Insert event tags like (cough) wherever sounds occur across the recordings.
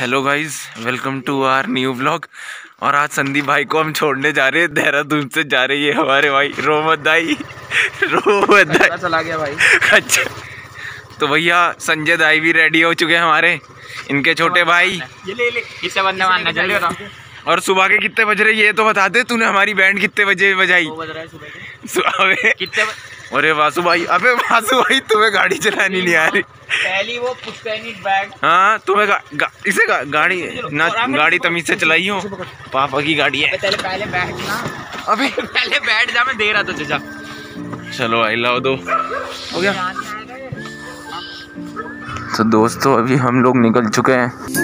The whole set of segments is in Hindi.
Hello guys welcome to our new blog और आज संदीप भाई को हम छोड़ने जा रहे हैं देहरादून से जा रही है हमारे भाई रोमत दाई। रोमत दाई। चला गया भाई। अच्छा। तो भैया संजय दाई भी रेडी हो चुके हैं हमारे इनके छोटे भाई। ये ले ले इससे बंदे जल्दी बता और सुबह के कितने बज रहे ये तो बता दे तूने हमारी बैंड कितने बजे बजाई? बज रहा है सुबह के। सुबह कितने अरे वासु भाई अबे वासु भाई तुम्हें गाड़ी चलानी नहीं आ रही। पहली वो बैग हाँ तुम्हें गा, गा, इसे गा, गाड़ी ना गाड़ी तमीज से चलाई हो। पापा की गाड़ी है। पहले पहले बैठ ना अबे। पहले बैठ जा मैं दे रहा तुझे जा। चलो आई लाओ दो। हो गया। तो दोस्तों अभी हम लोग निकल चुके हैं।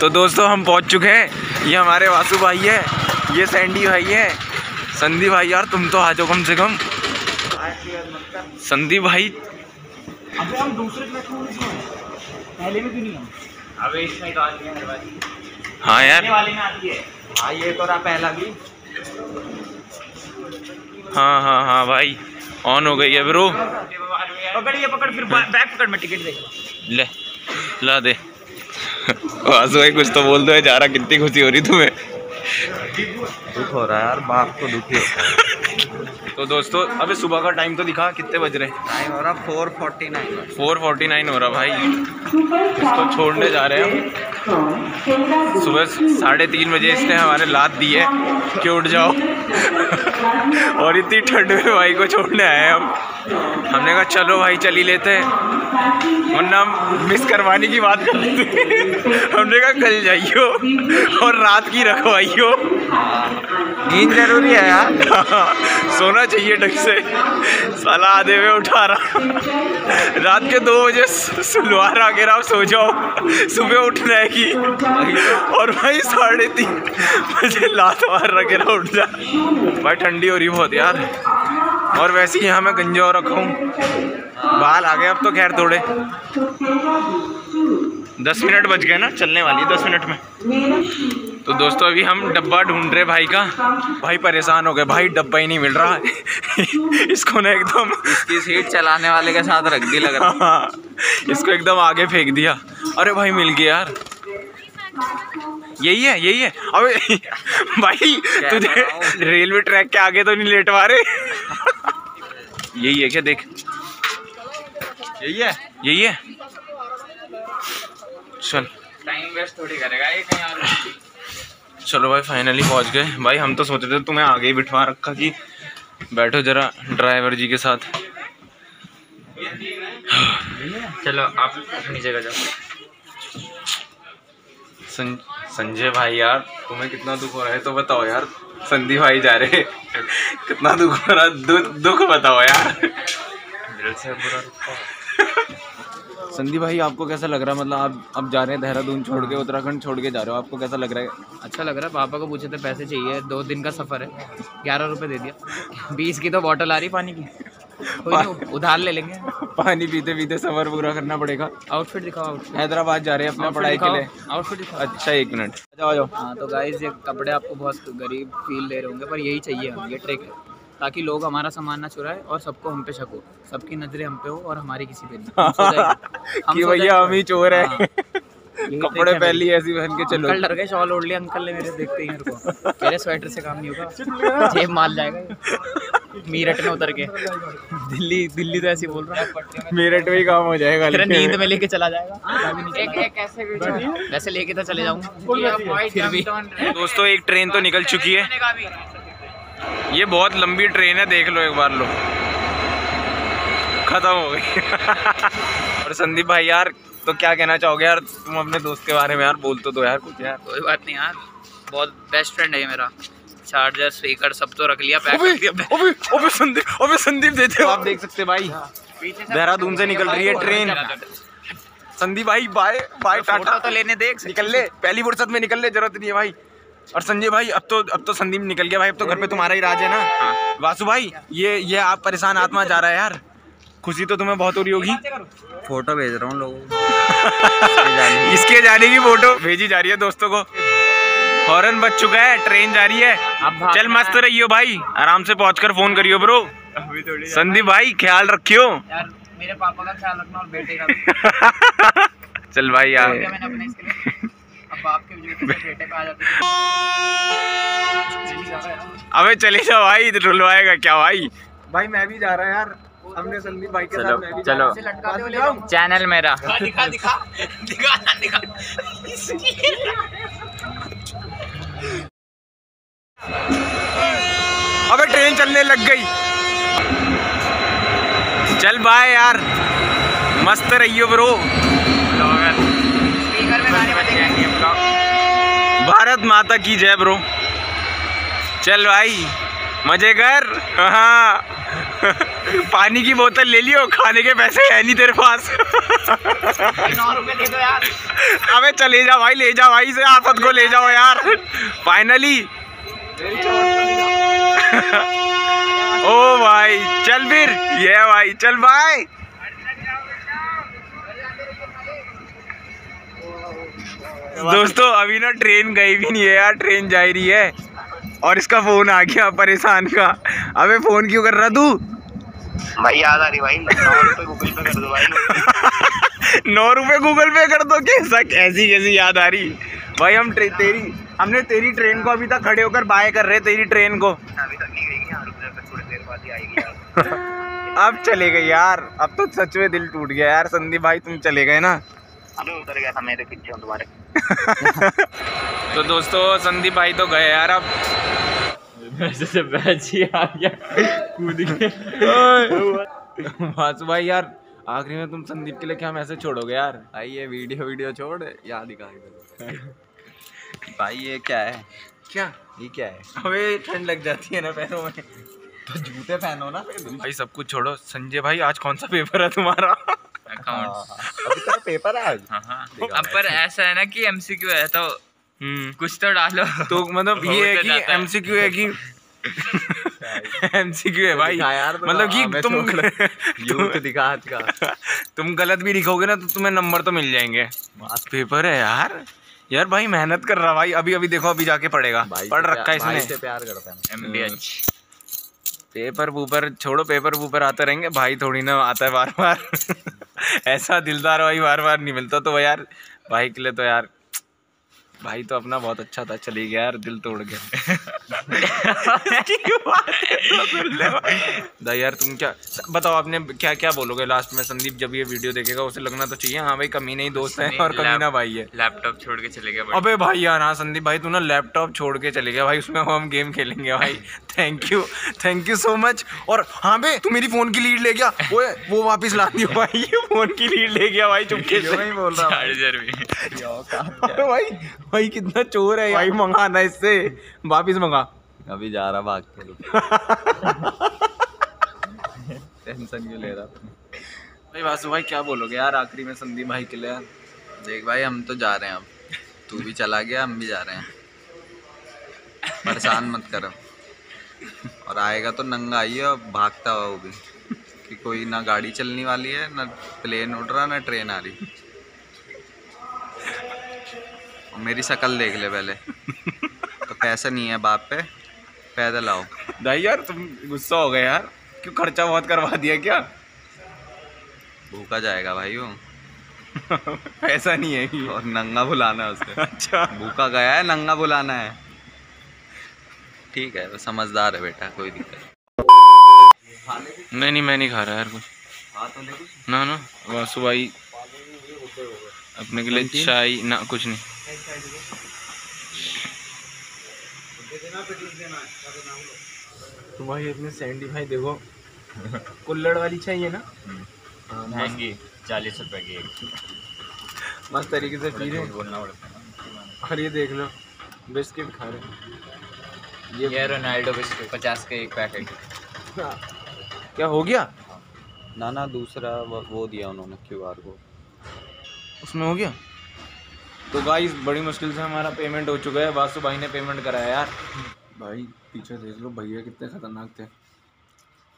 तो दोस्तों हम पहुँच चुके हैं। ये हमारे वासु भाई है ये सैंडी भाई है। संदीप भाई यार तुम तो आ जाओ कम से कम। संदीप भाई। अबे हम दूसरे पहले में क्यों नहीं अबे इसमें तो आती है हाँ यार। वाले में आती है। हाँ ये तो रहा पहला भी। हाँ हाँ हाँ भाई। ऑन हो गई है ब्रो पकड़ ये पकड़ फिर बैग पकड़ मैं टिकट देख ले ला दे। वासु भाई कुछ तो बोल दो जा रहा कितनी खुशी हो रही तुम्हें। दुख हो रहा है यार बाप को दुखी तो दोस्तों अबे सुबह का टाइम तो दिखा कितने बज रहे हैं? टाइम हो रहा four forty nine four forty nine हो रहा भाई। इसको छोड़ने जा रहे हैं हम। सुबह साढ़े तीन बजे इसने हमारे लाद दी है कि उठ जाओ। (laughs) और इतनी ठंड में भाई को छोड़ने आए हम। हमने कहा चलो भाई चली लेते हैं। वरना हम मिस करवाने की बात कर रहे थे। हमने कहा कल जाइयो और रात की रखवाइयो। नींद ज़रूरी है यार। सोना चाहिए ढंग से। साला आधे में उठा रहा। रात के दो बजे सुलवार आके रहा सो जाओ। सुबह उठना है कि और भाई साढ़े तीन बजे लात मार रहा उठ जा। भाई ठंडी हो रही बहुत यार। और वैसे ही यहाँ मैं गंजा और रखा हूँ। बाल आ गए अब तो खैर थोड़े। दस मिनट बच गए ना चलने वाली है दस मिनट में। तो दोस्तों अभी हम डब्बा ढूंढ रहे भाई का। भाई परेशान हो गए। भाई डब्बा ही नहीं मिल रहा। (laughs) इसको ना एकदम इसकी सीट चलाने वाले के साथ रख दी लग रहा हाँ, इसको एकदम आगे फेंक दिया। अरे भाई मिल गया यार। यही है यही है। अबे (laughs) भाई तुझे रेलवे ट्रैक के आगे तो नहीं लेटवा रहे। यही है क्या? देख। यही है? यही है। चल। टाइम वेस्ट थोड़ी करेगा ये कहीं और चलो भाई फाइनली पहुँच गए। भाई हम तो सोचे थे तुम्हें आगे ही बिठवा रखा कि बैठो जरा ड्राइवर जी के साथ। चलो आप अपनी जगह जाओ। संजय भाई यार तुम्हें कितना दुख हो रहा है तो बताओ यार। संदीप भाई जा रहे। कितना दुख हो रहा दुख दु, दुख बताओ यार। दिल से बुरा संदीप भाई आपको कैसा लग रहा है? मतलब आप अब जा रहे हैं देहरादून छोड़ के उत्तराखंड छोड़ के जा रहे हो। आपको कैसा लग रहा है? अच्छा लग रहा है। पापा को पूछे थे पैसे चाहिए दो दिन का सफ़र है। ग्यारह रुपये दे दिया। बीस की तो बॉटल आ रही पानी की। उधार ले लेंगे। पानी पीते पीते सफ़र पूरा करना पड़ेगा। आउटफिट दिखाओ हैदराबाद जा रहे हैं अपना पढ़ाई के लिए। आउटफिट दिखाओ। अच्छा एक मिनट। जाओ जाओ। हाँ तो गाइस ये कपड़े आपको बहुत गरीब फील दे रहे होंगे पर यही चाहिए हमें ये ट्रिक है। ताकि लोग हमारा सामान ना चुराए और सबको हम पे शक हो सबकी नज़रें हम पे हो और हमारी किसी पे नहीं। कि भैया हम ही चोर है। हाँ, कपड़े मेरी। ऐसी पहन के चलो। अंकल डर गए शॉल ओढ़ लिया अंकल ने मेरे देखते ही मेरे को। मेरे स्वेटर से काम नहीं होगा जेब माल जाएगा। मीरठ में उतर के। दिल्ली दिल्ली तो ऐसे बोल रहा है। मेरठ में ही काम हो जाएगा तेरा नींद में। लेके चला जाएगा। एक एक ऐसे वैसे लेके तो चले जाऊँगा। फिर भी। दोस्तों एक ट्रेन तो निकल चुकी है। ये बहुत लंबी ट्रेन है देख लो एक बार लो। खत्म हो गई। (laughs) और संदीप भाई यार तो क्या कहना चाहोगे यार? तुम अपने दोस्त के बारे में यार बोल तो दो यार कुछ यार। कोई बात नहीं यार। बहुत बेस्ट फ्रेंड है ये मेरा। चार्जर स्पीकर सब तो रख लिया पैक अबे अबे संदीप अबे संदीप देते हो। आप देख सकते भाई। देहरादून से निकल रही है ट्रेन संदीप भाई बाय बाय टाटा तो लेने देख निकल ले पहली फुर्सत में निकल ले ज़रूरत नहीं है भाई। और संजय भाई अब तो अब तो संदीप निकल गया भाई अब तो घर पे तुम्हारा ही राज है ना। वासु भाई ये ये आप परेशान आत्मा जा रहा है यार। खुशी तो तुम्हें बहुत हो रही होगी। फ़ोटो भेज रहा हूँ लोगों को (laughs) इसके जाने की फ़ोटो भेजी जा रही है दोस्तों को। हॉर्न बज चुका है ट्रेन जा रही है। अब चल मस्त रहियो भाई आराम से पहुँच कर फ़ोन करियो ब्रो। संदीप भाई ख्याल रखियो। यार मेरे पापा का ख्याल रखना और बेटे का (laughs) चल भाई यार अपने अब बाप के बेटे पे आ जाते अबे चले जाओ भाई रुलवाएगा क्या भाई? भाई मैं भी जा रहा यार। हमने संदीप भाई के चलो, साथ मैं भी चलो। चैनल मेरा। दिखा दिखा दिखा। दिखा (laughs) अबे ट्रेन चलने लग गई। चल बाय यार। मस्त रहियो ब्रो। बजेंगे भारत माता की जय ब्रो। चल भाई मज़े कर। हाँ। पानी की बोतल ले लियो खाने के पैसे है नहीं तेरे पास। दे दो यार। अबे चले जा भाई ले जा भाई से आफत को ले जाओ यार। फाइनली ओ भाई चल फिर। ये भाई चल भाई। दोस्तों अभी ना ट्रेन गई भी नहीं है यार ट्रेन जा रही है। और इसका फ़ोन आ गया परेशान का। अबे फ़ोन क्यों कर रहा तू? भाई याद आ रही भाई नौ रुपए गूगल पे कर दो भाई। (laughs) नौ रुपए गूगल पे कर दो कैसा कैसी कैसी याद आ रही? भाई हम ट्रे, तेरी हमने तेरी ट्रेन को अभी तक खड़े होकर बाय कर रहे तेरी ट्रेन को। अभी तक नहीं गई यार रुक जा, थोड़ी देर बाद ही आएगी यार। अब चले गए यार अब तो सच में दिल टूट गया यार। संदीप भाई तुम चले गए ना? अबे उतर गया था मेरे पीछे तुम्हारे (laughs) तो दोस्तों संदीप भाई तो गए यार अब से बैच ही आ गया। कूद के। वासु भाई यार आखिरी में तुम संदीप के लिए क्या मैसेज छोड़ोगे यार? भाई ये वीडियो वीडियो छोड़ याद दिखा के? भाई ये क्या है? क्या? ये क्या है? अबे ठंड लग जाती है ना पैरों में। तो जूते पहनो ना भाई सब कुछ छोड़ो। संजय भाई आज कौन सा पेपर है तुम्हारा? अकाउंट्स अभी तेरा पेपर है आज? हाँ हाँ। अब पर ऐसा है ना कि एमसीक्यू है तो कुछ तो डालो। तो मतलब (laughs) ये है कि (laughs) है। एमसीक्यू है कि एमसीक्यू है भाई। यार मतलब कि हमें तुम (laughs) दिखा आज का। तुम गलत भी लिखोगे ना तो तुम्हें नंबर तो मिल जाएँगे। बात पेपर है यार। यार भाई मेहनत कर रहा भाई। अभी अभी देखो अभी जाके पढ़ेगा। भाई पढ़ रखा है इसने। प्यार करता है। एमबीएच पेपर वूपर छोड़ो पेपर वूपर आते रहेंगे। भाई थोड़ी ना आता है बार बार। ऐसा दिलदार भाई बार बार नहीं मिलता। तो यार भाई के लिए तो यार भाई तो अपना बहुत अच्छा था चली गया यार दिल तोड़ गया दा यार तुम क्या बताओ आपने क्या क्या बोलोगे? लास्ट में संदीप जब ये वीडियो देखेगा उसे लगना तो चाहिए हाँ भाई कमीने ही दोस्त है और कमीना भाई है। लैपटॉप छोड़ के चले गए अबे भाई यार हाँ संदीप भाई तू ना लैपटॉप छोड़ के चले गया भाई उसमें हम गेम खेलेंगे भाई। Thank you thank you so much और हाँ बे तू मेरी फ़ोन की लीड ले गया वो वो वापस ला दियो भाई। (laughs) फ़ोन की लीड ले गया भाई चुपके से। नहीं बोल रहा अबे भाई भाई कितना चोर है भाई मंगाना इससे। वापिस मंगा। अभी जा रहा भाग के टेंशन क्यों ले रहा भाई वासु भाई क्या बोलोगे यार? आखिरी में संदीप भाई के लिए। देख भाई हम तो जा रहे हैं अब। तू भी चला गया हम भी जा रहे हैं। परेशान मत करो। और आएगा तो नंगा आइए और भागता हुआ वो भी। कि कोई ना गाड़ी चलने वाली है ना प्लेन उड़ रहा ना ट्रेन आ रही। मेरी शक्ल देख ले पहले। तो पैसा नहीं है बाप पे पैदल आओ। भाई यार तुम गुस्सा हो गए यार। क्यों खर्चा बहुत करवा दिया क्या? भूखा जाएगा भाई वो। (laughs) पैसा नहीं है कि। और नंगा बुलाना है उसे अच्छा। भूखा गया है नंगा बुलाना है। ठीक है वो समझदार है बेटा कोई दिक्कत नहीं। नहीं मैं नहीं खा रहा यार कुछ। तो कुछ। ना ना वासु भाई अपने के लिए चाय ना कुछ नहीं। तो भाई अपने सैंडी भाई देखो कुल्लड़ वाली चाहिए ना? हाँ, महँगी चालीस रुपए की एक। मस्त तरीके से पी रहे बोलना पड़ता और ये देख लो बिस्किट खा रहे ये, ये रोनाल्डो बिस्किट पचास के एक पैकेट। क्या हो गया? ना ना दूसरा वो, वो दिया उन्होंने क्यू आर को उसमें हो गया? तो गाइस बड़ी मुश्किल से हमारा पेमेंट हो चुका है। वासु भाई ने पेमेंट कराया यार। भाई पीछे देख लो भैया कितने खतरनाक थे।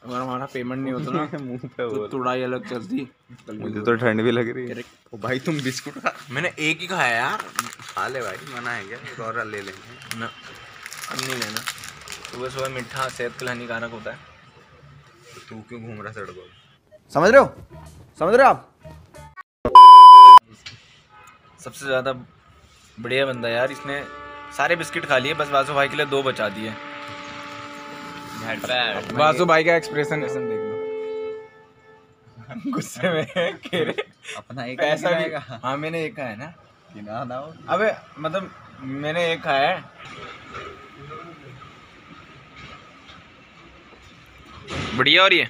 अगर हमारा पेमेंट नहीं होता ना (laughs) मुँह पे तो तुड़ाई अलग चलती। मुझे तो ठंड भी लग रही है। ओ भाई तुम बिस्कुट खा मैंने एक ही खाया यार। खा ले भाई मना है क्या? एक और ले लेंगे। ना। अब नहीं लेना। सुबह सुबह मीठा सेहत के लिए हानिकारक होता है। तो तू क्यों घूम रहा सड़कों समझ रहे हो? समझ रहे हो आप? सबसे ज़्यादा बढ़िया बंदा यार इसने सारे बिस्किट खा लिए बस वासु भाई के लिए दो बचा दिए। वासु भाई का एक्सप्रेशन देख लो। गुस्से में कह अपना एक पैसा भी हाँ मैंने एक खाया ना। गिना ना हो अबे मतलब मैंने एक खाया है। बढ़िया और ये?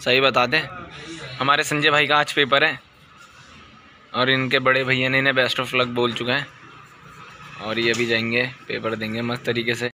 सही बता दें। हमारे संजय भाई का आज पेपर है। और इनके बड़े भैया ने इन्हें बेस्ट ऑफ़ लक बोल चुके हैं। और ये अभी जाएँगे पेपर देंगे मस्त तरीके से।